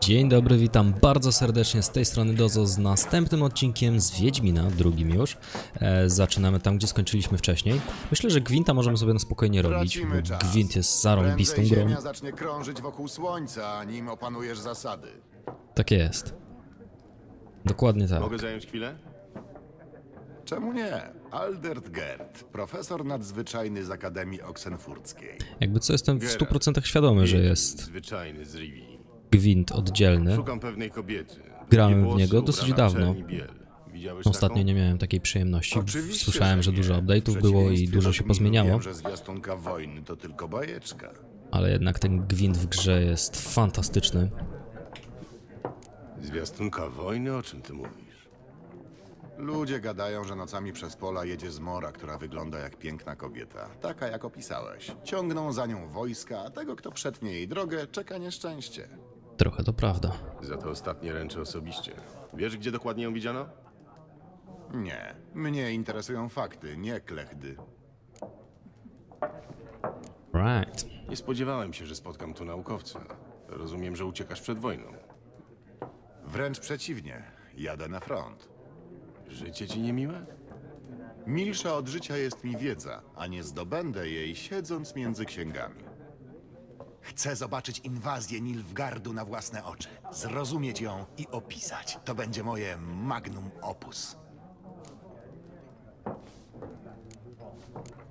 Dzień dobry, witam bardzo serdecznie z tej strony Dozo z następnym odcinkiem z Wiedźmina, drugim już. E, zaczynamy tam, gdzie skończyliśmy wcześniej. Myślę, że Gwinta możemy sobie na spokojnie robić, Tracimy bo czas. Gwint jest zarąbistą Prędzej grą. Ziemia zacznie krążyć wokół Słońca, nim opanujesz zasady. Tak jest. Dokładnie tak. Mogę zająć chwilę? Czemu nie? Aldert Gerd, profesor nadzwyczajny z Akademii Oksenfurckiej. Jakby co, jestem w 100% świadomy, że jest Zwyczajny z Rivi. Gwint oddzielny. Szukam pewnej kobiety. Grałem w niego dosyć dawno. Ostatnio nie miałem takiej przyjemności. Oczywiście, Słyszałem, że dużo update'ów było i dużo się pozmieniało, Wiem, że zwiastunka wojny to tylko bajeczka. ale jednak ten Gwint w grze jest fantastyczny. Zwiastunka wojny? O czym ty mówisz? Ludzie gadają, że nocami przez pola jedzie zmora, która wygląda jak piękna kobieta. Taka, jak opisałeś. Ciągną za nią wojska, a tego, kto przetnie jej drogę, czeka nieszczęście. Trochę to prawda. Za to ostatnie ręczę osobiście. Wiesz, gdzie dokładnie ją widziano? Nie, mnie interesują fakty, nie klechdy. Right. Nie spodziewałem się, że spotkam tu naukowca. Rozumiem, że uciekasz przed wojną. Wręcz przeciwnie, jadę na front. Życie ci niemiłe? Milsza od życia jest mi wiedza, a nie zdobędę jej siedząc między księgami. Chcę zobaczyć inwazję Nilfgardu na własne oczy, zrozumieć ją i opisać. To będzie moje magnum opus.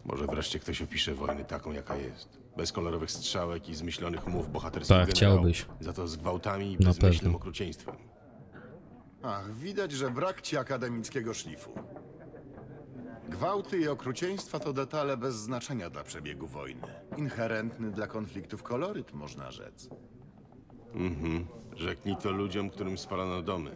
Może wreszcie ktoś opisze wojnę taką, jaka jest. Bez kolorowych strzałek i zmyślonych mów bohaterskich Tak, generałów. chciałbyś. Za to z gwałtami i Na bezmyślnym pewno. okrucieństwem. Ach, widać, że brak ci akademickiego szlifu. Gwałty i okrucieństwa to detale bez znaczenia dla przebiegu wojny. Inherentny dla konfliktów koloryt, można rzec. Mhm. Rzeknij to ludziom, którym spalono domy.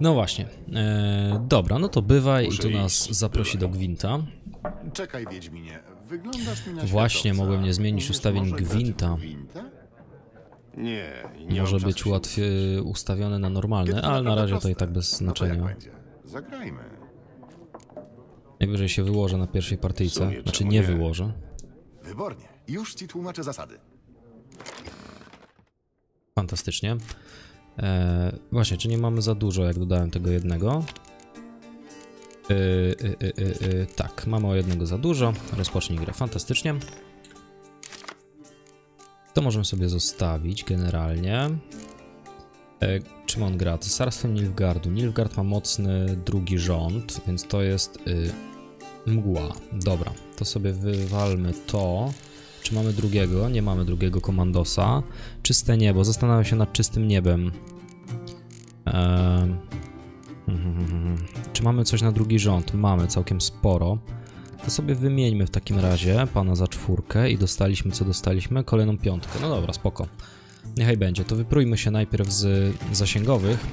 No właśnie. E, dobra, no to bywaj i Muszę tu nas iść. zaprosi do Gwinta. Czekaj, Wiedźminie, wyglądasz mi na Właśnie, światowca. mogłem nie zmienić Umiesz ustawień może grać w Gwinta. Gwinta? Nie, nie Może być się łatwiej ustawiony na normalny, Kiedy ale na razie to i tak bez No to jak znaczenia. będzie? Zagrajmy. Najwyżej się wyłożę na pierwszej partyjce. Sumie, Znaczy nie nie? wyłożę. Wybornie. Już ci tłumaczę zasady. Fantastycznie. E, właśnie, czy nie mamy za dużo, jak dodałem tego jednego? E, e, e, tak, mamy o jednego za dużo. Rozpocznij grę. Fantastycznie. To możemy sobie zostawić generalnie. E, czym on gra? Cesarstwem Nilfgardu. Nilfgaard ma mocny drugi rząd, więc to jest y, mgła. Dobra, to sobie wywalmy to. Czy mamy drugiego? Nie mamy drugiego komandosa. Czyste niebo. Zastanawiam się nad czystym niebem. Mhm. Czy mamy coś na drugi rząd? Mamy całkiem sporo. To sobie wymieńmy w takim razie pana za czwórkę i dostaliśmy co dostaliśmy? Kolejną piątkę. No dobra, spoko. Niechaj będzie. To wyprójmy się najpierw z zasięgowych,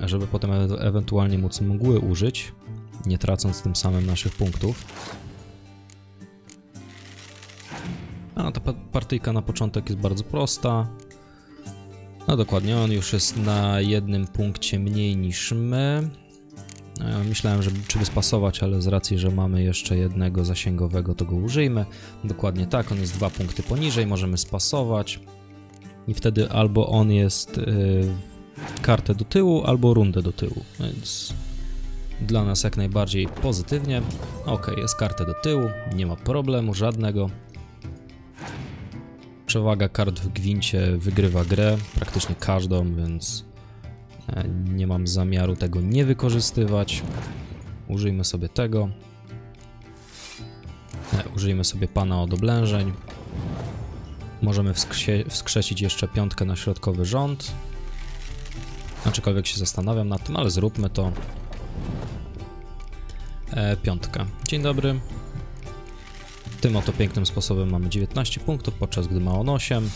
żeby potem e ewentualnie móc mgły użyć, nie tracąc tym samym naszych punktów. A ta pa- partyjka na początek jest bardzo prosta. No dokładnie, on już jest na jednym punkcie mniej niż my. E, Myślałem, że czy by spasować, ale z racji, że mamy jeszcze jednego zasięgowego, to go użyjmy. Dokładnie tak, on jest dwa punkty poniżej, możemy spasować. I wtedy albo on jest y, kartę do tyłu, albo rundę do tyłu. Więc dla nas jak najbardziej pozytywnie. Ok, jest kartę do tyłu, nie ma problemu żadnego. Przewaga kart w gwincie wygrywa grę, praktycznie każdą, więc e, nie mam zamiaru tego nie wykorzystywać. Użyjmy sobie tego. E, Użyjmy sobie pana od oblężeń. Możemy wskrsie- wskrzesić jeszcze piątkę na środkowy rząd. Aczkolwiek się zastanawiam nad tym, ale zróbmy to. E, piątka. Dzień dobry. Tym oto pięknym sposobem mamy 19 punktów, podczas gdy ma on 8.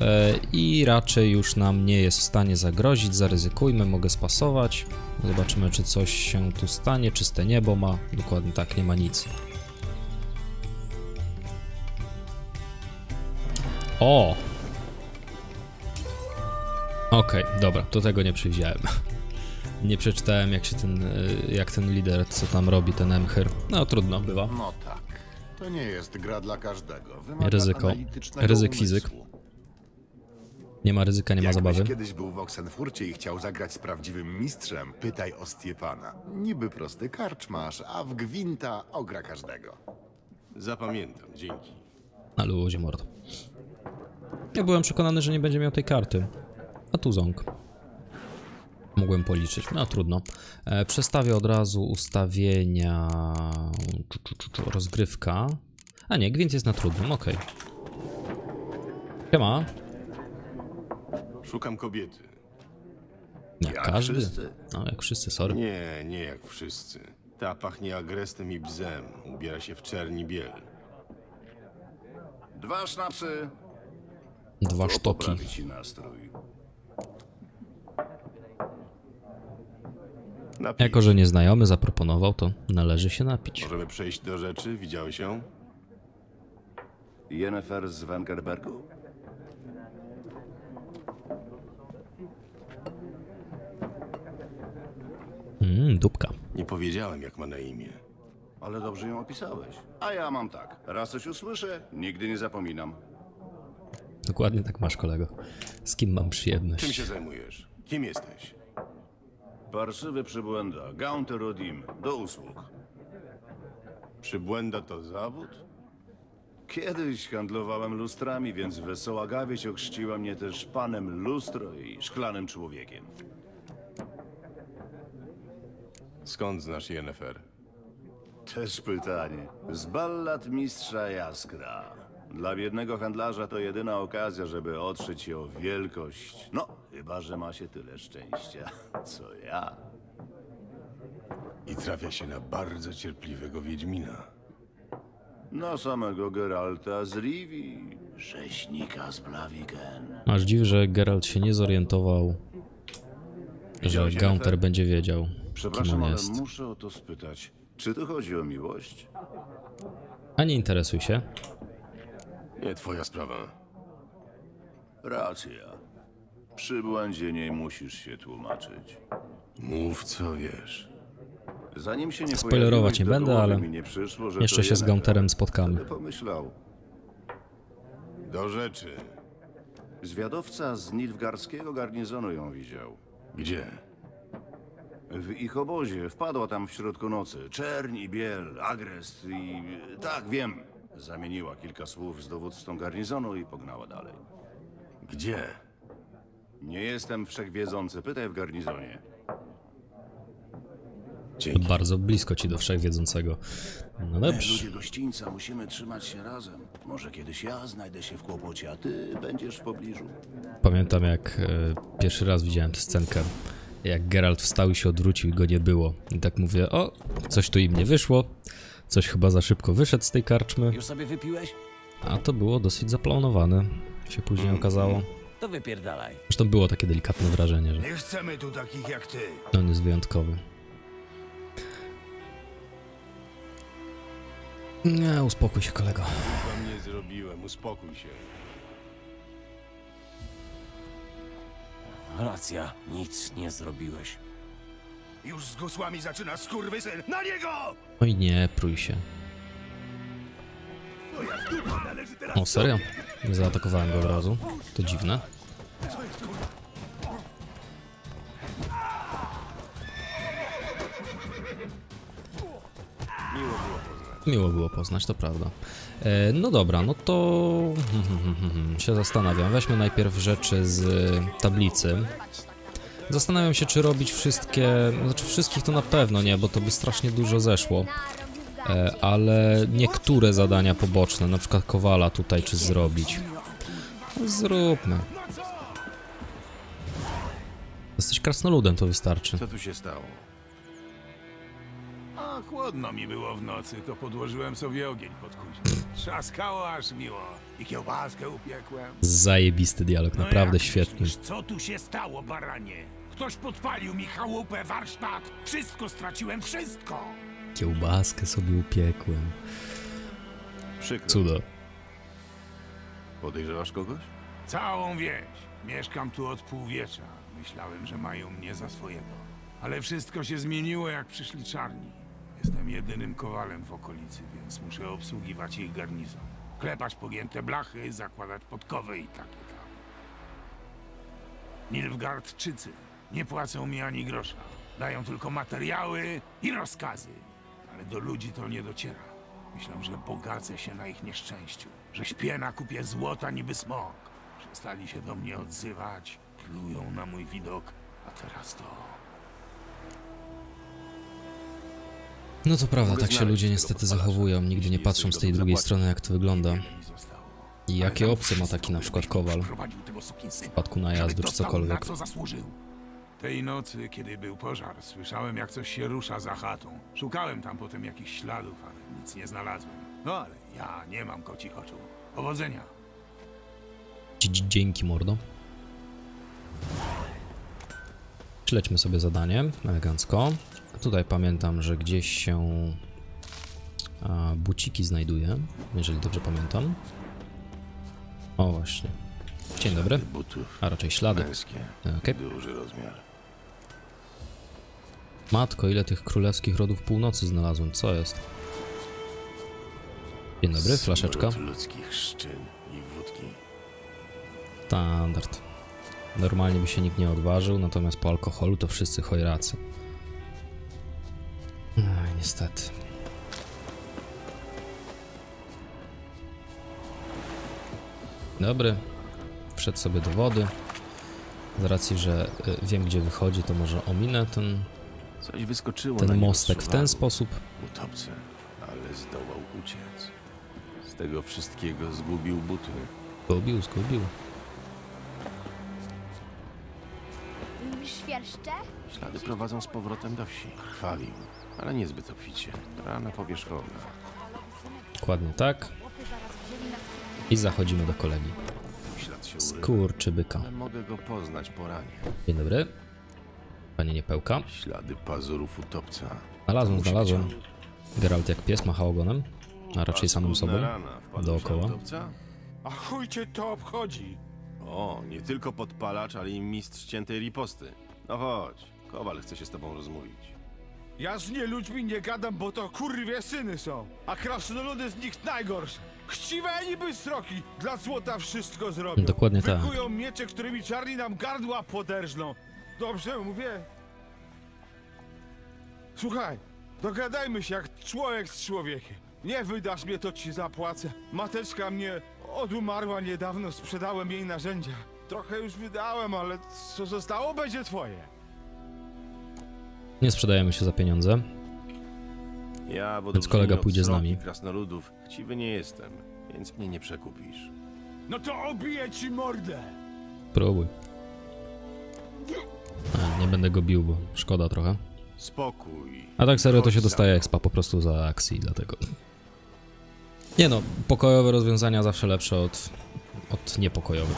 E, I raczej już nam nie jest w stanie zagrozić. Zaryzykujmy, mogę spasować. Zobaczymy, czy coś się tu stanie. Czyste niebo ma. Dokładnie tak, nie ma nic. O! Okej, okay, dobra, to tego nie przyjrzałem. Nie przeczytałem, jak się ten, e, jak ten lider, co tam robi, ten Emhyr. No trudno, bywa. No tak, to nie jest gra dla każdego. Wymaga Ryzyko. Ryzyk fizyk. Nie ma ryzyka, nie ma Jakbyś zabawy. kiedyś był w Oxenfurcie i chciał zagrać z prawdziwym mistrzem, pytaj o Stiepana. Niby prosty karczmasz, a w gwinta ogra każdego. Zapamiętam, dzięki. Na mord. Ja byłem przekonany, że nie będzie miał tej karty. A tu ząg. Mogłem policzyć. No trudno. E, przestawię od razu ustawienia. Czu, czu, czu, czu, rozgrywka. A nie, gwint jest na trudnym, okej. Siema. Szukam kobiety. Jak, Jak każdy. wszyscy. No, jak wszyscy, sorry. Nie, nie jak wszyscy. Ta pachnie agrestem i bzem. Ubiera się w czerni biel. Dwa sznapsy. Dwa To sztoki. Napij. Jako, że nieznajomy zaproponował, to należy się napić. Możemy przejść do rzeczy. Widziałeś ją? Jennifer z Wengerbergu? Mmm, dupka. Nie powiedziałem, jak ma na imię. Ale dobrze ją opisałeś. A ja mam tak. Raz coś usłyszę, nigdy nie zapominam. Dokładnie tak masz, kolego. Z kim mam Czym przyjemność? się zajmujesz? Kim jesteś? Parszywy przybłęda. Gaunter Odim. Do usług. Przybłęda to zawód? Kiedyś handlowałem lustrami, więc wesoła gawieć ochrzciła mnie też panem lustro i szklanym człowiekiem. Skąd znasz Jennifer? Też pytanie. Z ballad mistrza Jaskra. Dla biednego handlarza to jedyna okazja, żeby otrzeć się o wielkość. No, chyba, że ma się tyle szczęścia, co ja. I trafia się na bardzo cierpliwego Wiedźmina. Na samego Geralta z Rivi, rzeźnika z Blaviken. Aż dziw, że Geralt się nie zorientował, że Gaunter będzie wiedział, kim Przepraszam, on ale jest. muszę o to spytać. Czy tu chodzi o miłość? A nie interesuj się. Nie twoja sprawa. Racja. Przy błędzie nie musisz się tłumaczyć. Mów co wiesz. Zanim się nie Spoilerować pojawiłeś, nie do będę, głowy ale mi nie przyszło, że Jeszcze to się z. Gaunterem spotkamy. Wtedy pomyślał. Do rzeczy. Zwiadowca z Nilfgarskiego garnizonu ją widział. Gdzie? W ich obozie wpadła tam w środku nocy. Czerń i biel, agrest i... Tak, wiem. Zamieniła kilka słów z dowódcą garnizonu i pognała dalej. Gdzie? Nie jestem wszechwiedzący, pytaj w garnizonie. Dzięki. Bardzo blisko ci do wszechwiedzącego. No My, dobrze. ludzie gościńca, musimy trzymać się razem. Może kiedyś ja znajdę się w kłopocie, a ty będziesz w pobliżu. Pamiętam jak e, pierwszy raz widziałem tę scenkę. Jak Geralt wstał i się odwrócił i go nie było. I tak mówię, o, coś tu im nie wyszło. Coś chyba za szybko wyszedł z tej karczmy. Już sobie wypiłeś? A to było dosyć zaplanowane. Się później okazało. To wypierdalaj. Zresztą było takie delikatne wrażenie, że Nie chcemy tu takich jak ty. on jest wyjątkowy. Nie, uspokój się kolego. Wam nie zrobiłem, uspokój się. Racja, nic nie zrobiłeś. Już z gusłami zaczyna skurwysyn. Na niego! Oj nie, prój się. O, serio? Nie zaatakowałem go od razu. To dziwne. Miło było poznać, to prawda. E, no dobra, no to się zastanawiam. Weźmy najpierw rzeczy z tablicy. Zastanawiam się, czy robić wszystkie. Znaczy, wszystkich to na pewno nie, bo to by strasznie dużo zeszło. E, ale niektóre zadania poboczne, na przykład Kowala tutaj, czy zrobić. No, Zróbmy. Jesteś krasnoludem, to wystarczy. Co tu się stało? A chłodno mi było w nocy, to podłożyłem sobie ogień pod kuźnię. Trzaskało aż miło. I kiełbaskę upiekłem. Zajebisty dialog, No naprawdę jak świetny. Myślisz, co tu się stało, baranie? Ktoś podpalił mi chałupę, warsztat. Wszystko straciłem, wszystko. Kiełbaskę sobie upiekłem. Przykro. Cudo. Podejrzewasz kogoś? Całą wieś. Mieszkam tu od półwiecza. Myślałem, że mają mnie za swojego. Ale wszystko się zmieniło, jak przyszli czarni. Jestem jedynym kowalem w okolicy, więc muszę obsługiwać ich garnizon. Klepać pogięte blachy, zakładać podkowy i takie tam. Nilfgaardczycy nie płacą mi ani grosza. Dają tylko materiały i rozkazy. Ale do ludzi to nie dociera. Myślą, że bogacę się na ich nieszczęściu. Że śpię na kupie złota niby smok. Przestali się do mnie odzywać. Plują na mój widok. A teraz to... No to prawda, tak się ludzie niestety zachowują, nigdy nie patrzą z tej drugiej strony jak to wygląda. I jakie opcje ma taki na przykład kowal w przypadku najazdu czy cokolwiek. Tej nocy, kiedy był pożar, słyszałem, jak coś się rusza za chatą. Szukałem tam potem jakichś śladów, ale nic nie znalazłem. No ale ja nie mam kocich oczu. Powodzenia. Dzięki mordo. Śledźmy sobie zadanie, elegancko. Tutaj pamiętam, że gdzieś się a, buciki znajduje, jeżeli dobrze pamiętam. O właśnie. Dzień dobry. A raczej ślady. Męskie. Okej. Duży rozmiar. Matko, ile tych królewskich rodów północy znalazłem, co jest? Dzień dobry, flaszeczka. Ludzkich szczyn i wódki. Standard. Normalnie by się nikt nie odważył, natomiast po alkoholu to wszyscy chojracy. Ej, niestety. Dobry. Wszedł sobie do wody. Z racji, że y, wiem gdzie wychodzi, to może ominę ten, Coś wyskoczyło ten mostek w ten sposób. Utopce, ale zdołał uciec. Z tego wszystkiego zgubił buty. Zgubił, zgubił. Świerszcze? Ślady prowadzą z powrotem do wsi. Chwalił, ale niezbyt obficie. Rana powierzchowna. Dokładnie tak. I zachodzimy do kolegi. Skurczybyka. ale mogę go poznać po ranie. Dzień dobry. Panie Niepełka. Ślady pazurów utopca. Znalazłem, znalazłem. Geralt jak pies machał ogonem, a raczej samym sobą. Dookoła. A chuj cię to obchodzi? O, nie tylko podpalacz, ale i mistrz ciętej riposty. No chodź, Kowal chce się z tobą rozmówić. Ja z nie ludźmi nie gadam, bo to kurwie syny są. A krasnoludy z nich najgorsze. Chciwe niby sroki, dla złota wszystko zrobią. Dokładnie tak. Wykują miecze, którymi czarni nam gardła poderżną. Dobrze mówię? Słuchaj, dogadajmy się jak człowiek z człowiekiem. Nie wydasz mnie, to ci zapłacę. Mateczka mnie odumarła niedawno, sprzedałem jej narzędzia. Trochę już wydałem, ale co zostało będzie twoje. Nie sprzedajemy się za pieniądze. Ja, w Więc kolega pójdzie z nami. krasnoludów, chciwy nie jestem, więc mnie nie przekupisz. No to obiję ci mordę! Próbuj. A, nie będę go bił, bo szkoda trochę. Spokój. A tak serio to się dostaje expa po prostu za akcji, dlatego. Nie no, pokojowe rozwiązania zawsze lepsze od, od niepokojowych.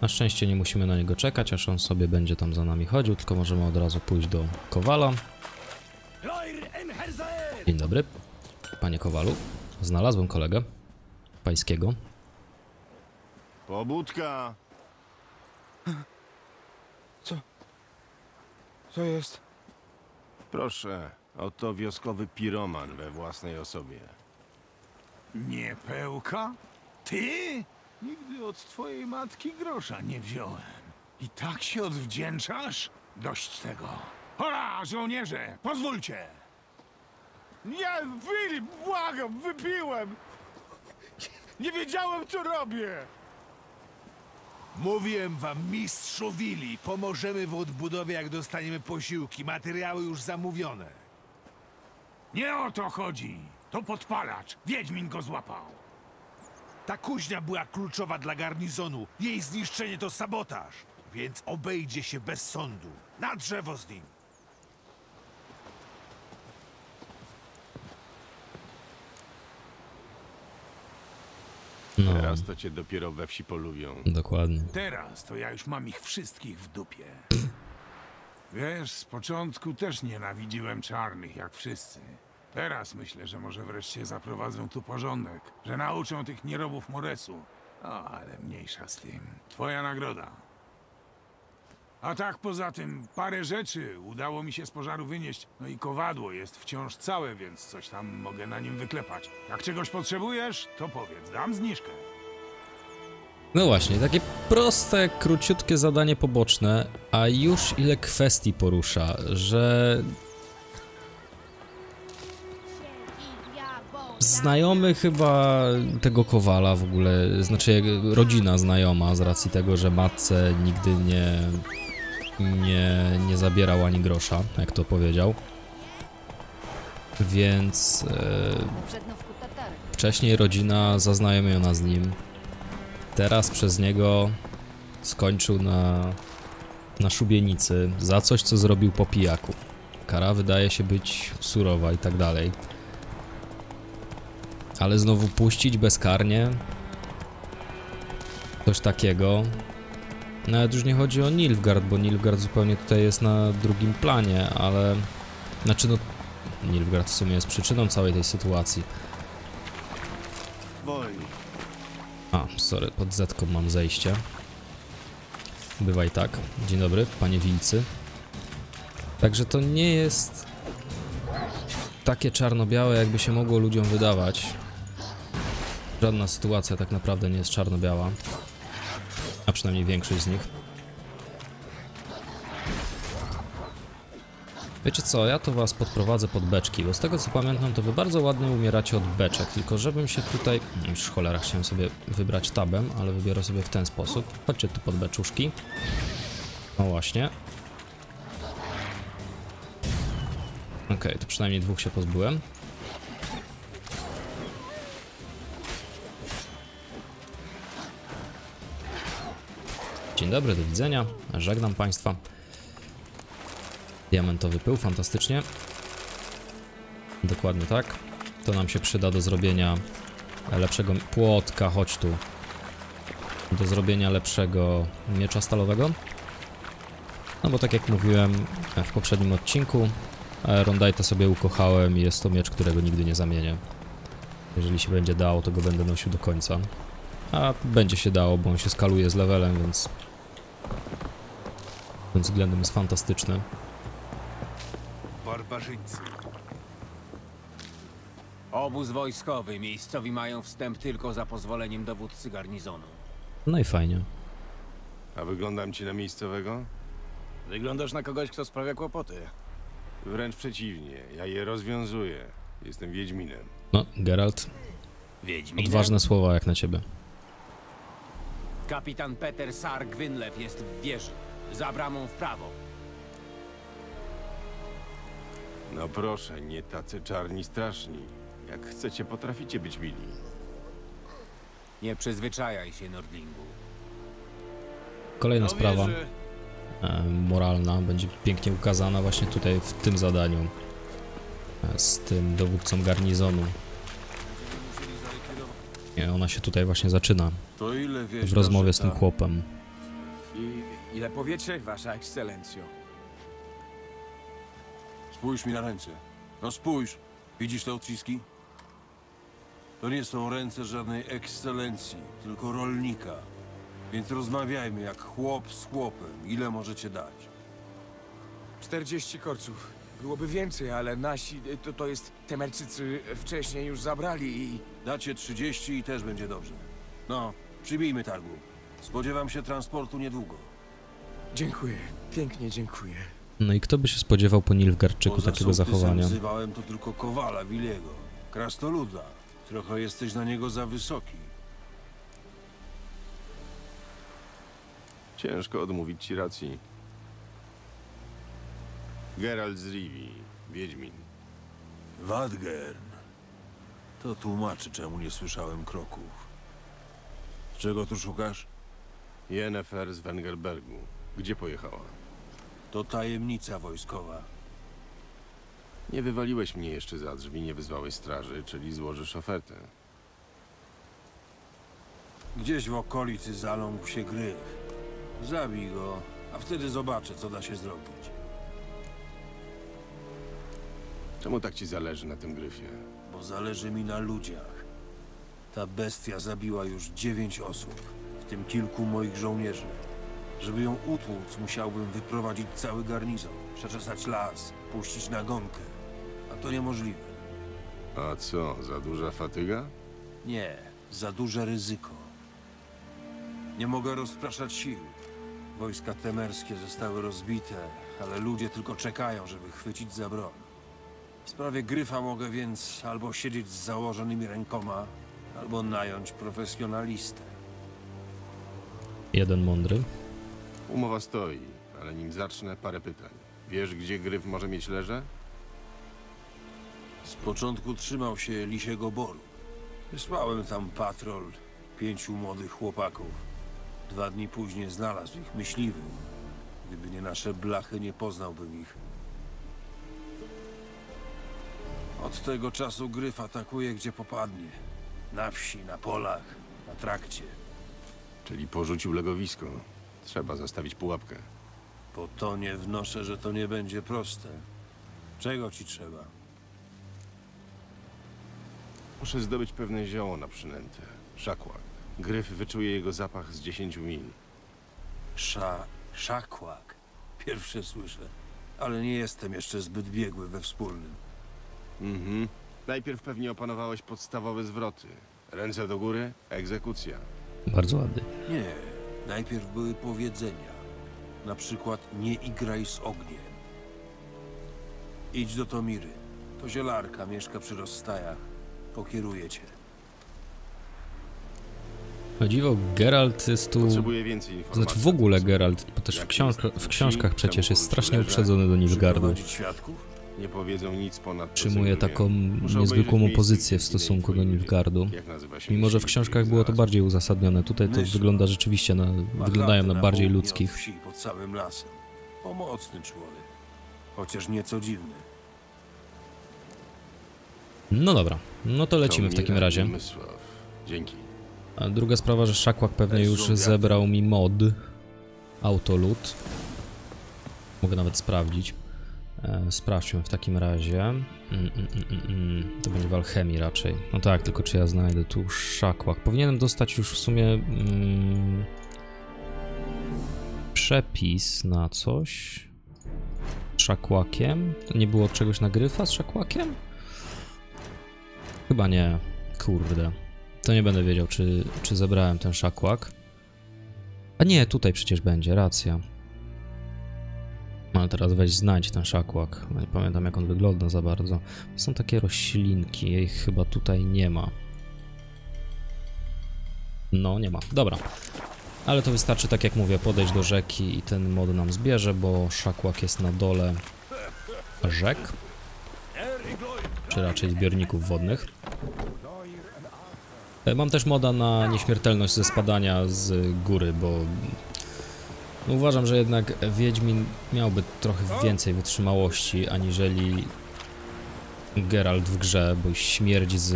Na szczęście nie musimy na niego czekać, aż on sobie będzie tam za nami chodził, tylko możemy od razu pójść do Kowala. Dzień dobry, panie Kowalu. Znalazłem kolegę pańskiego. Pobudka! Co jest? Proszę, oto wioskowy piroman we własnej osobie. Nie pełka? Ty? Nigdy od twojej matki grosza nie wziąłem. I tak się odwdzięczasz? Dość tego. Hola, żołnierze, pozwólcie! Nie, Willy, błagam, wypiłem! Nie wiedziałem, co robię! Mówiłem wam, mistrzu Willi, pomożemy w odbudowie, jak dostaniemy posiłki. Materiały już zamówione. Nie o to chodzi. To podpalacz. Wiedźmin go złapał. Ta kuźnia była kluczowa dla garnizonu. Jej zniszczenie to sabotaż. Więc obejdzie się bez sądu. Na drzewo z nim. No, Teraz to cię dopiero we wsi polubią. dokładnie. Teraz to ja już mam ich wszystkich w dupie. Wiesz, z początku też nienawidziłem czarnych, jak wszyscy. Teraz myślę, że może wreszcie zaprowadzą tu porządek, że nauczą tych nierobów Moresu. No, ale mniejsza z tym. Twoja nagroda. A tak poza tym, parę rzeczy udało mi się z pożaru wynieść. No i kowadło jest wciąż całe, więc coś tam mogę na nim wyklepać. Jak czegoś potrzebujesz, to powiedz, dam zniżkę. No właśnie, takie proste, króciutkie zadanie poboczne, a już ile kwestii porusza, że znajomy chyba tego Kowala w ogóle, znaczy rodzina znajoma z racji tego, że matce nigdy nie, nie, nie zabierał ani grosza, jak to powiedział. Więc e, wcześniej rodzina zaznajomiona z nim. Teraz przez niego skończył na, na szubienicy za coś, co zrobił po pijaku. Kara wydaje się być surowa i tak dalej. Ale znowu puścić bezkarnie coś takiego. Nawet już nie chodzi o Nilfgaard, bo Nilfgaard zupełnie tutaj jest na drugim planie, ale... Znaczy no... Nilfgaard w sumie jest przyczyną całej tej sytuacji. A, sorry, pod Z mam zejście. Bywa i tak. Dzień dobry, panie Wilcy. Także to nie jest takie czarno-białe, jakby się mogło ludziom wydawać. Żadna sytuacja tak naprawdę nie jest czarno-biała. A przynajmniej większość z nich. Wiecie co, ja to was podprowadzę pod beczki, bo z tego co pamiętam, to wy bardzo ładnie umieracie od beczek, tylko żebym się tutaj... Już cholera, chciałem sobie wybrać tabem, ale wybiorę sobie w ten sposób. Chodźcie tu pod beczuszki. No właśnie. Okej, to przynajmniej dwóch się pozbyłem. Dzień dobry, do widzenia. Żegnam Państwa. Diamentowy pył, fantastycznie. Dokładnie tak. To nam się przyda do zrobienia lepszego płotka, chodź tu. Do zrobienia lepszego miecza stalowego. No bo tak jak mówiłem w poprzednim odcinku, Rondajta sobie ukochałem i jest to miecz, którego nigdy nie zamienię. Jeżeli się będzie dało, to go będę nosił do końca. A będzie się dało, bo on się skaluje z levelem, więc... Tym względem jest fantastyczny. Barbarzyńcy. Obóz wojskowy. Miejscowi mają wstęp tylko za pozwoleniem dowódcy garnizonu. No i fajnie. A wyglądam ci na miejscowego? Wyglądasz na kogoś, kto sprawia kłopoty. Wręcz przeciwnie, ja je rozwiązuję. Jestem Wiedźminem. No, Geralt, Wiedźminem? odważne słowa jak na ciebie. Kapitan Peter Sar Gwynlew jest w wieży. Za bramą w prawo. No proszę, nie tacy czarni straszni. Jak chcecie, potraficie być mili. Nie przyzwyczajaj się, Nordlingu. Kolejna No sprawa e, moralna będzie pięknie ukazana właśnie tutaj w tym zadaniu. E, z tym dowódcą garnizonu. Nie, ona się tutaj właśnie zaczyna. To ile wieś W rozmowie z tym chłopem. I ile powiecie, wasza ekscelencjo? Spójrz mi na ręce. No spójrz. Widzisz te odciski? To nie są ręce żadnej ekscelencji, tylko rolnika. Więc rozmawiajmy jak chłop z chłopem. Ile możecie dać? 40 korców. Byłoby więcej, ale nasi, to, to jest Temerczycy wcześniej już zabrali i... Dacie 30 i też będzie dobrze. No, przybijmy targu. Spodziewam się transportu niedługo. Dziękuję, pięknie dziękuję. No i kto by się spodziewał po Nilfgaardczyku Poza takiego zachowania? wzywałem to tylko Kowala Wiliego. Krastoluda. Trochę jesteś na niego za wysoki. Ciężko odmówić ci racji. Geralt z Rivi, Wiedźmin. Wadgern. To tłumaczy, czemu nie słyszałem kroków. Czego tu szukasz? Yennefer z Wengerbergu. Gdzie pojechała? To tajemnica wojskowa. Nie wywaliłeś mnie jeszcze za drzwi, nie wyzwałeś straży, czyli złożysz ofertę. Gdzieś w okolicy zaląkł się gryf. Zabij go, a wtedy zobaczę, co da się zrobić. Czemu tak ci zależy na tym gryfie? Bo zależy mi na ludziach. Ta bestia zabiła już dziewięć osób, w tym kilku moich żołnierzy. Żeby ją utłuc, musiałbym wyprowadzić cały garnizon, przeczesać las, puścić nagonkę. A to niemożliwe. A co, za duża fatyga? Nie, za duże ryzyko. Nie mogę rozpraszać sił. Wojska temerskie zostały rozbite, ale ludzie tylko czekają, żeby chwycić za broń. W sprawie Gryfa mogę więc albo siedzieć z założonymi rękoma, albo nająć profesjonalistę. Jeden mądry. Umowa stoi, ale nim zacznę, parę pytań. Wiesz, gdzie gryf może mieć leże? Z początku trzymał się Lisiego Boru. Wysłałem tam patrol pięciu młodych chłopaków. Dwa dni później znalazł ich myśliwy. Gdyby nie nasze blachy, nie poznałbym ich. Od tego czasu gryf atakuje, gdzie popadnie. Na wsi, na polach, na trakcie. Czyli porzucił legowisko. Trzeba zastawić pułapkę. Po to nie wnoszę, że to nie będzie proste. Czego ci trzeba? Muszę zdobyć pewne zioło na przynętę. Szakłak. Gryf wyczuje jego zapach z 10 mil. Sza... szakłak. Pierwsze słyszę. Ale nie jestem jeszcze zbyt biegły we wspólnym. Mhm. Najpierw pewnie opanowałeś podstawowe zwroty. Ręce do góry, egzekucja. Bardzo ładny. Nie. Najpierw były powiedzenia. Na przykład nie igraj z ogniem. Idź do Tomiry. To zielarka, mieszka przy rozstajach. Pokieruje cię. O dziwo, Geralt jest tu... Potrzebuję więcej informacji. Znaczy w ogóle Geralt, bo też w, na w książkach przecież jest strasznie uprzedzony do Nilfgaardu. Świadków? Nie powiedzą nic ponad Przyjmuje taką niezwykłą opozycję w stosunku do. Nilfgaardu. Mimo, że w książkach było to bardziej uzasadnione. Tutaj to wygląda rzeczywiście na... wyglądają na bardziej ludzkich. Pod samym lasem. Pomocny człowiek. Chociaż nieco dziwny. No dobra, no to lecimy w takim razie. Dzięki. A druga sprawa, że Szakłak pewnie już zebrał mi mod Autolut. Mogę nawet sprawdzić. E, sprawdźmy w takim razie. Mm, mm, mm, mm, mm. To będzie w alchemii raczej. No tak, tylko czy ja znajdę tu Szakłak. Powinienem dostać już w sumie mm, przepis na coś. Szakłakiem. Nie było czegoś na gryfa z Szakłakiem? Chyba nie. Kurde. To nie będę wiedział, czy, czy zebrałem ten szakłak. A nie, tutaj przecież będzie, racja. No, Ale teraz weź znajdź ten szakłak. No Nie pamiętam jak on wygląda za bardzo. Są takie roślinki, jej chyba tutaj nie ma. No, nie ma. Dobra. Ale to wystarczy, tak jak mówię, podejść do rzeki i ten mod nam zbierze, bo szakłak jest na dole rzek. Czy raczej zbiorników wodnych. E, Mam też moda na nieśmiertelność ze spadania z góry, bo uważam, że jednak Wiedźmin miałby trochę więcej wytrzymałości aniżeli Geralt w grze, bo śmierć z,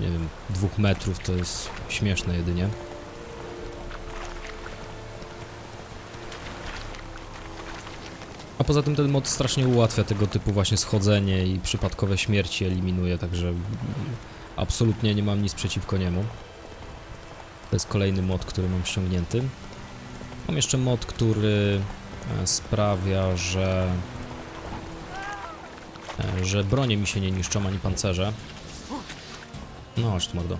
nie wiem, dwóch metrów to jest śmieszne jedynie. A poza tym ten mod strasznie ułatwia tego typu właśnie schodzenie i przypadkowe śmierci eliminuje, także absolutnie nie mam nic przeciwko niemu. To jest kolejny mod, który mam ściągnięty. Mam jeszcze mod, który e, sprawia, że e, że bronie mi się nie niszczą ani pancerze. No chodź tu mordo.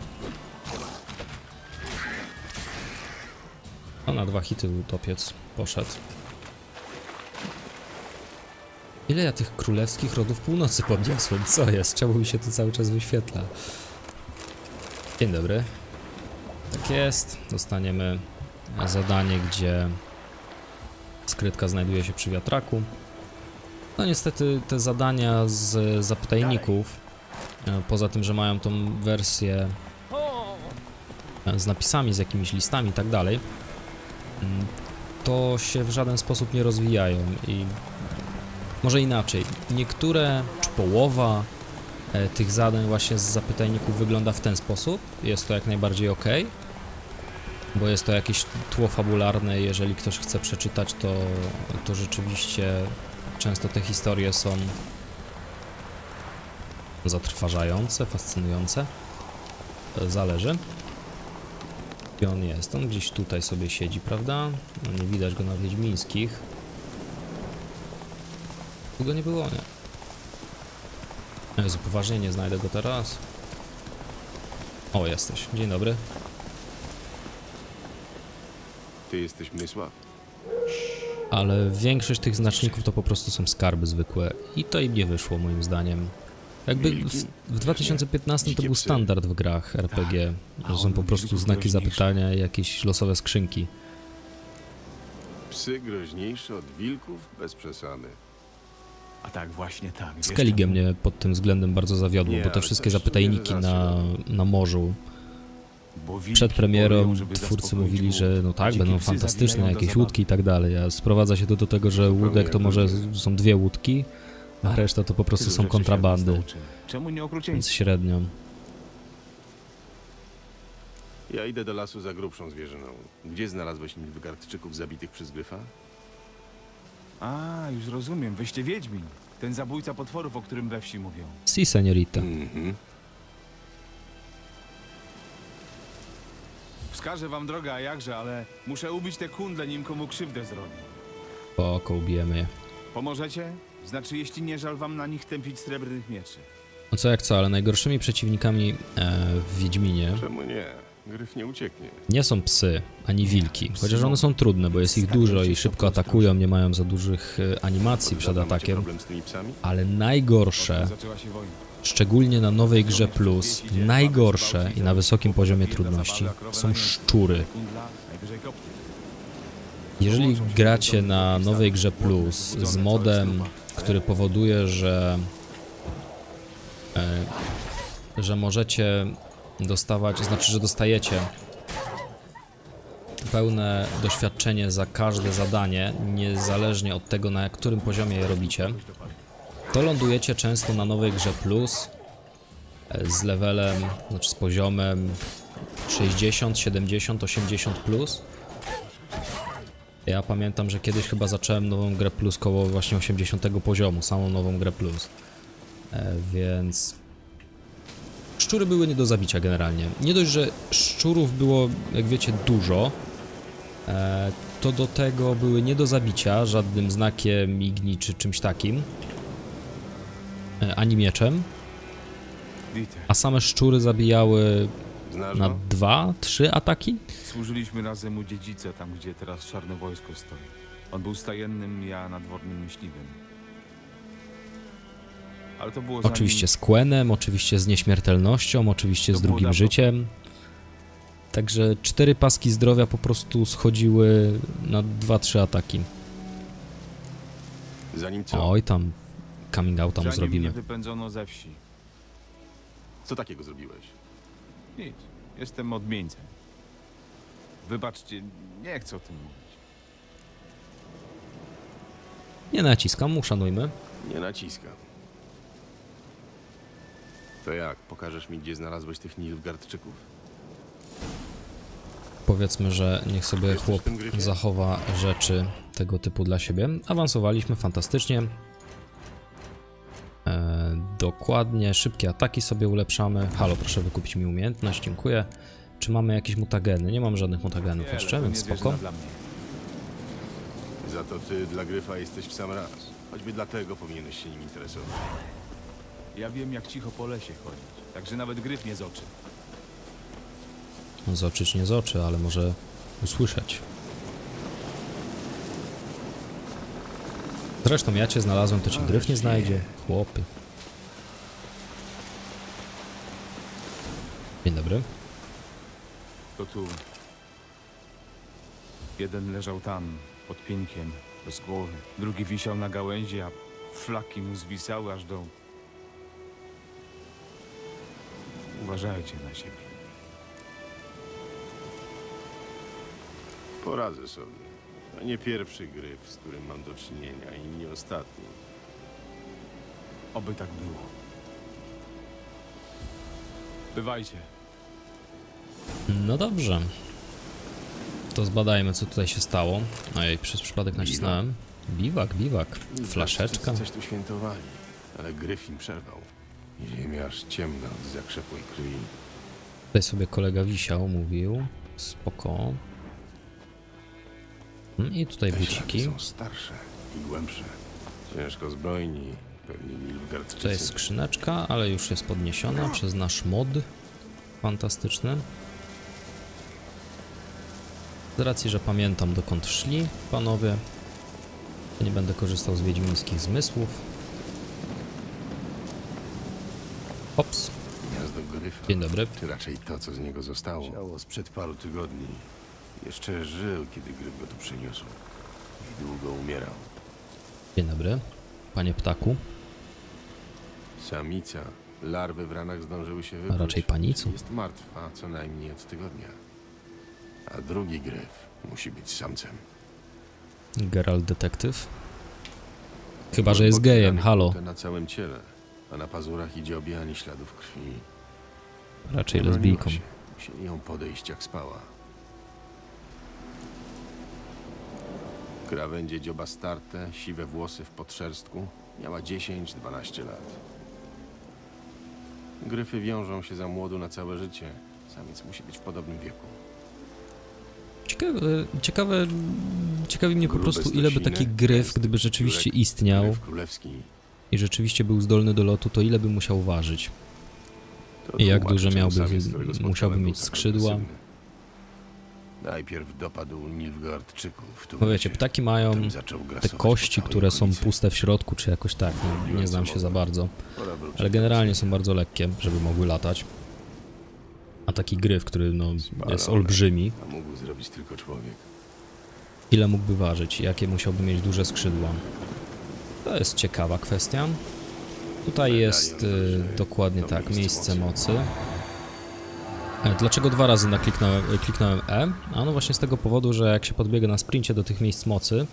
O, na dwa hity utopiec poszedł. Ile ja tych królewskich rodów północy podniosłem? Co jest? Czemu mi się to cały czas wyświetla? Dzień dobry. Tak jest. Dostaniemy zadanie, gdzie skrytka znajduje się przy wiatraku. No niestety te zadania z zapytajników, e, poza tym, że mają tą wersję e, z napisami, z jakimiś listami i tak dalej, mm, to się w żaden sposób nie rozwijają i może inaczej. Niektóre, czy połowa e, tych zadań właśnie z zapytajników wygląda w ten sposób. Jest to jak najbardziej ok. Bo jest to jakieś tło fabularne, jeżeli ktoś chce przeczytać, to, to rzeczywiście często te historie są zatrważające, fascynujące. Zależy. Gdzie on jest? On gdzieś tutaj sobie siedzi, prawda? No nie widać go na Wiedźmińskich. Tu go nie było, nie? Jezu, poważnie nie znajdę go teraz. O, jesteś. Dzień dobry. Ty? Ale większość tych znaczników to po prostu są skarby zwykłe i to im nie wyszło moim zdaniem. Jakby w, w 2015 to był standard w grach RPG, że są po prostu znaki zapytania i jakieś losowe skrzynki. Psy groźniejsze od wilków? Bez przesady. A tak, właśnie tak. Skellige czemu? mnie pod tym względem bardzo zawiodło, bo te wszystkie zapytajniki na, na morzu przed premierą twórcy mówili, że no tak, będą fantastyczne jakieś łódki i tak dalej, a sprowadza się to do tego, że łódek to może są dwie łódki, a reszta to po prostu są kontrabandy, nauczy. Czemu nie więc średnio. Ja idę do lasu za grubszą zwierzyną. Gdzie znalazłeś Nilfgaardczyków zabitych przez Gryfa? A, już rozumiem. Wyście Wiedźmin. Ten zabójca potworów, o którym we wsi mówią. Si, seniorita. Mhm. Wskażę wam drogę, a jakże, ale muszę ubić te kundle, nim komu krzywdę zrobię. Spoko, ubijemy je. Pomożecie? Znaczy, jeśli nie żal wam na nich tępić srebrnych mieczy. No co jak co, ale najgorszymi przeciwnikami e, w Wiedźminie Czemu nie? Gryf nie ucieknie. nie są psy, ani wilki, chociaż one są trudne, bo jest ich dużo i szybko atakują, nie mają za dużych e, animacji przed macie atakiem, problem z tymi psami? ale najgorsze zaczęła się wojna. Szczególnie na nowej grze plus, najgorsze i na wysokim poziomie trudności są szczury. Jeżeli gracie na nowej grze plus z modem, który powoduje, że e, że możecie dostawać, znaczy, że dostajecie pełne doświadczenie za każde zadanie, niezależnie od tego na którym poziomie je robicie, to lądujecie często na nowej grze plus e, z levelem, znaczy z poziomem 60, 70, 80 plus. Ja pamiętam, że kiedyś chyba zacząłem nową grę plus koło właśnie 80 poziomu, samą nową grę plus. E, więc szczury były nie do zabicia generalnie. Nie dość, że szczurów było, jak wiecie, dużo, e, to do tego były nie do zabicia żadnym znakiem igni czy czymś takim, ani mieczem, a same szczury zabijały Znasz na go? dwa, trzy ataki? służyliśmy razem u dziedzica, tam gdzie teraz czarne wojsko stoi. On był stajennym, ja nadwornym myśliwym. Ale to było zanim... Oczywiście z Quesem, oczywiście z nieśmiertelnością, oczywiście To z drugim życiem. Także cztery paski zdrowia po prostu schodziły na 2-3 ataki. Zanim co? Oj, tam coming out tam zanim zrobimy. mnie wypędzono ze wsi. Co takiego zrobiłeś? Nic, jestem odmieńcem. Wybaczcie, nie chcę o tym mówić. Nie naciskam, uszanujmy. Nie naciskam. To jak? Pokażesz mi, gdzie znalazłeś tych Nilfgaardczyków? Powiedzmy, że niech sobie chłop zachowa rzeczy tego typu dla siebie. Awansowaliśmy fantastycznie. E, dokładnie, szybkie ataki sobie ulepszamy. Halo, proszę wykupić mi umiejętność, dziękuję. Czy mamy jakieś mutageny? Nie mam żadnych mutagenów Wiele, jeszcze, to więc nie spoko. Za to ty dla Gryfa jesteś w sam raz. Choćby dlatego powinieneś się nim interesować. Ja wiem, jak cicho po lesie chodzić. Także nawet gryf nie z oczy. Z oczy czy nie z oczy, ale może usłyszeć. Zresztą ja cię znalazłem, to ci gryf nie znajdzie. Chłopy. Dzień dobry. To tu. Jeden leżał tam, pod pieńkiem, bez głowy. Drugi wisiał na gałęzi, a flaki mu zwisały aż do... Uważajcie na siebie. Poradzę sobie. To nie pierwszy gryf, z którym mam do czynienia i nie ostatni. Oby tak było. Bywajcie. No dobrze. To zbadajmy, co tutaj się stało. Ojej, przez przypadek nacisnąłem. Biwak, biwak. Flaszeczka. Coś tu świętowali, ale gryf im przerwał. Ziemia aż ciemna od zakrzepłej krwi. Tutaj sobie kolega wisiał, mówił. Spoko. Mm, I tutaj Te buciki. są starsze i głębsze. Ciężko zbrojni, pewnie Nilfgaardczycy. To jest skrzyneczka, ale już jest podniesiona przez nasz mod. Fantastyczny. Z racji, że pamiętam dokąd szli panowie, nie będę korzystał z wiedźmińskich zmysłów. Ops, dzień dobry. Czy raczej to, co z niego zostało? Ciało sprzed paru tygodni. Jeszcze żył, kiedy Gryf go tu przyniósł. I długo umierał. Dzień dobry, panie ptaku, Samica. Larwy w ranach zdążyły się a wypluć. raczej panicu. Jest martwa co najmniej od tygodnia. A drugi Gryf musi być samcem. Geralt detektyw. Chyba, że jest gejem, halo. Na całym ciele, a na pazurach idzie objanie śladów krwi. Raczej lesbijką. Musieli ją podejść jak spała. Krawędzie dzioba starte, siwe włosy w podszerstku. Miała 10-12 lat. Gryfy wiążą się za młodu na całe życie. Samiec musi być w podobnym wieku. Ciekawe, ciekawe, ciekawi mnie po prostu, ile by taki gryf, gdyby rzeczywiście istniał i rzeczywiście był zdolny do lotu, to ile by musiał ważyć? I jak duże miałby, musiałby mieć skrzydła? Najpierw dopadł Nilfgaardczyków. Tu Bo wiecie, ptaki mają Potem zaczął te grasować kości, całej które są okolicy. puste w środku, czy jakoś tak, nie, nie znam się za bardzo. Pora wrócić Ale do generalnie są bardzo lekkie, żeby mogły latać. A taki gryf, który no, jest olbrzymi, A mógł zrobić tylko człowiek. ile mógłby ważyć? Jakie musiałby mieć duże skrzydła? To jest ciekawa kwestia. Tutaj jest y, dokładnie tak, miejsce mocy. E, Dlaczego dwa razy nakliknąłem, kliknąłem E? A no właśnie z tego powodu, że jak się podbiega na sprincie do tych miejsc mocy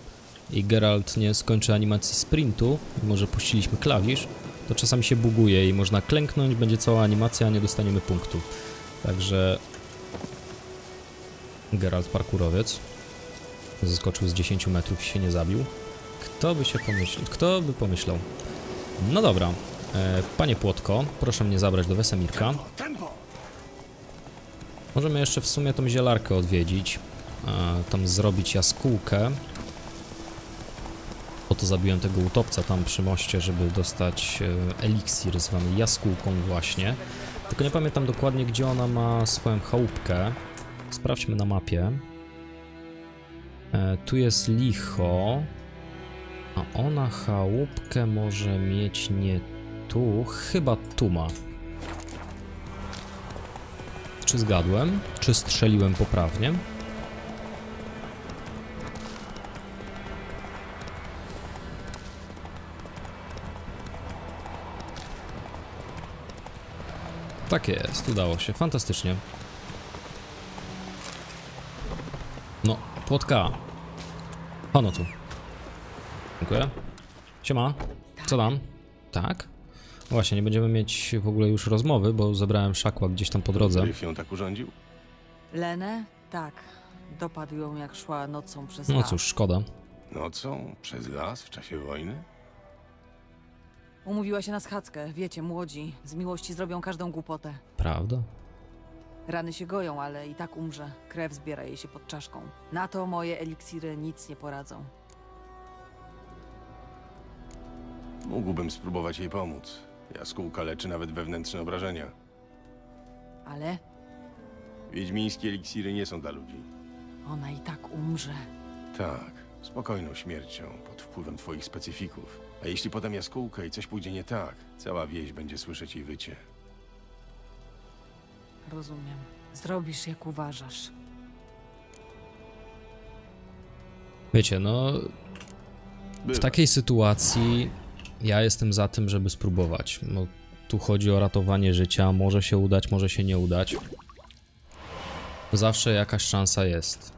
i Geralt nie skończy animacji sprintu, mimo że puściliśmy klawisz, to czasami się buguje i można klęknąć, będzie cała animacja, a nie dostaniemy punktu. Także Geralt parkurowiec zeskoczył z 10 metrów i się nie zabił. Kto by się pomyślał? Kto by pomyślał? No dobra. E, panie Płotko, proszę mnie zabrać do Wesemirka. Możemy jeszcze w sumie tą zielarkę odwiedzić. E, tam zrobić jaskółkę. Po to zabiłem tego utopca tam przy moście, żeby dostać e, eliksir zwany jaskółką właśnie. Tylko nie pamiętam dokładnie, gdzie ona ma swoją chałupkę. Sprawdźmy na mapie. E, tu jest licho. A ona chałupkę może mieć nie tu, chyba tu ma. Czy zgadłem? Czy strzeliłem poprawnie? Tak jest, udało się, fantastycznie. No, płotka. Ono tu. Dziękuję. Siema. Co tam? Tak? Właśnie, nie będziemy mieć w ogóle już rozmowy, bo zebrałem szakła gdzieś tam po drodze. Gryf ją tak urządził? Lenę? Tak. Dopadł ją jak szła nocą przez No las. cóż, szkoda. Nocą? Przez las? W czasie wojny? Umówiła się na schadzkę. Wiecie, młodzi. Z miłości zrobią każdą głupotę. Prawda? Rany się goją, ale i tak umrze. Krew zbiera jej się pod czaszką. Na to moje eliksiry nic nie poradzą. Mógłbym spróbować jej pomóc. Jaskółka leczy nawet wewnętrzne obrażenia. Ale Wiedźmińskie eliksiry nie są dla ludzi. ona i tak umrze. Tak, spokojną śmiercią, pod wpływem twoich specyfików. A jeśli podam jaskółkę i coś pójdzie nie tak, cała wieś będzie słyszeć jej wycie. Rozumiem. Zrobisz jak uważasz. Wiecie, no. W Bywa. takiej sytuacji ja jestem za tym, żeby spróbować. No, tu chodzi o ratowanie życia. Może się udać, może się nie udać. Zawsze jakaś szansa jest.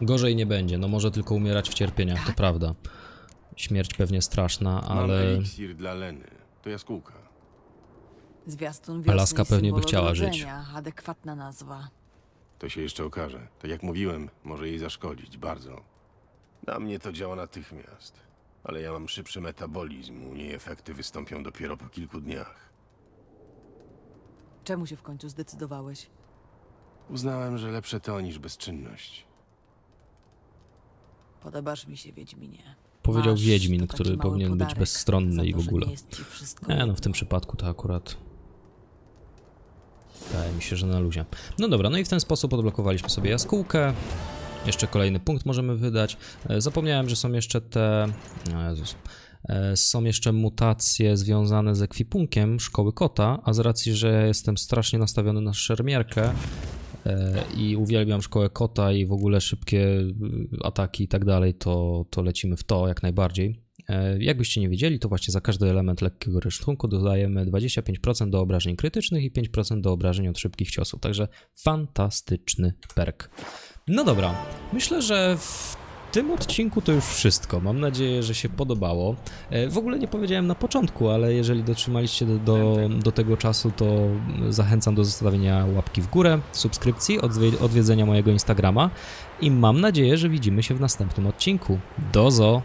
Gorzej nie będzie, no może tylko umierać w cierpieniach, to prawda. Śmierć pewnie straszna, Mam ale eliksir dla Leny. To jaskółka. Zwiastun Alaska pewnie by chciała odrodzenia. Adekwatna nazwa. To się jeszcze okaże. Tak jak mówiłem, może jej zaszkodzić bardzo. Na mnie to działa natychmiast. Ale ja mam szybszy metabolizm, u niej efekty wystąpią dopiero po kilku dniach. Czemu się w końcu zdecydowałeś? Uznałem, że lepsze to niż bezczynność. Podobasz mi się, Wiedźminie. powiedział Masz Wiedźmin, który powinien być podarek bezstronny i w ogóle. nie Nie, no w tym przypadku to akurat. Wydaje mi się, że na luzie. No dobra, no i w ten sposób odblokowaliśmy sobie jaskółkę. Jeszcze kolejny punkt możemy wydać. E, Zapomniałem, że są jeszcze te... Jezus. E, Są jeszcze mutacje związane z ekwipunkiem szkoły kota, a z racji, że jestem strasznie nastawiony na szermierkę e, i uwielbiam szkołę kota i w ogóle szybkie y, ataki i tak dalej, to, to lecimy w to jak najbardziej. Jakbyście nie wiedzieli, to właśnie za każdy element lekkiego rysztunku dodajemy 25% do obrażeń krytycznych i 5% do obrażeń od szybkich ciosów, także fantastyczny perk. No dobra, myślę, że w tym odcinku to już wszystko. Mam nadzieję, że się podobało. E, W ogóle nie powiedziałem na początku, ale jeżeli dotrzymaliście do, do, do tego czasu, to zachęcam do zostawienia łapki w górę, subskrypcji, odwie- odwiedzenia mojego Instagrama i mam nadzieję, że widzimy się w następnym odcinku. Dozo!